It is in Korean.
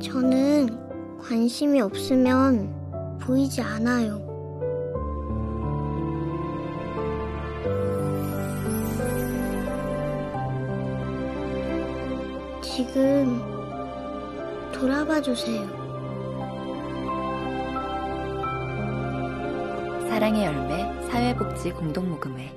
저는 관심이 없으면 보이지 않아요. 지금 돌아봐 주세요. 사랑의 열매 사회복지 공동모금회